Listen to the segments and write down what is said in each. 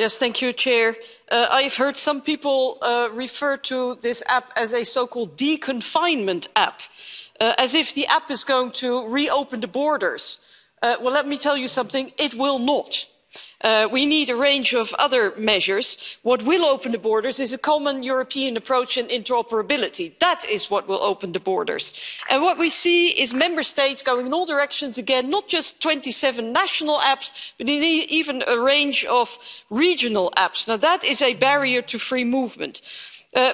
Yes, thank you, Chair. Uh, I've heard some people uh, refer to this app as a so-called deconfinement app, uh, as if the app is going to reopen the borders. Uh, well, let me tell you something, it will not Uh, we need a range of other measures. what will open the borders is a common european approach and interoperability. that is what will open the borders. and what we see is member states going in all directions again not just twenty seven national apps but even a range of regional apps. now that is a barrier to free movement. Uh,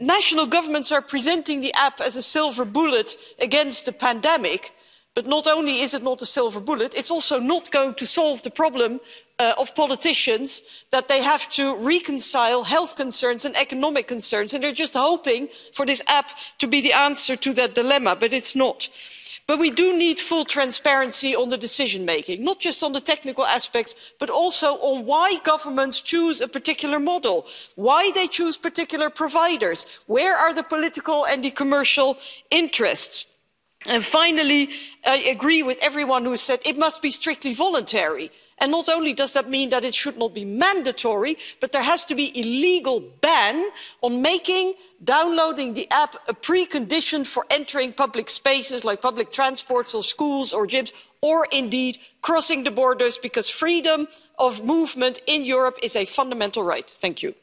national governments are presenting the app as a silver bullet against the pandemic but not only is it not a silver bullet it's also not going to solve the problem uh, of politicians that they have to reconcile health concerns and economic concerns and they're just hoping for this app to be the answer to that dilemma but it's not. but we do need full transparency on the decision making not just on the technical aspects but also on why governments choose a particular model why they choose particular providers where are the political and the commercial interests? And finally i agree with everyone who said it must be strictly voluntary and not only does that mean that it should not be mandatory but there has to be a legal ban on making downloading the app a precondition for entering public spaces like public transport or schools or gyms or indeed crossing the borders because freedom of movement in europe is a fundamental right. thank you.